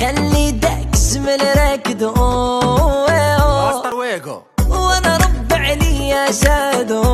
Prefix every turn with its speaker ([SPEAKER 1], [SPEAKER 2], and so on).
[SPEAKER 1] خلي داك من راكد. وأنا رب عليا سادو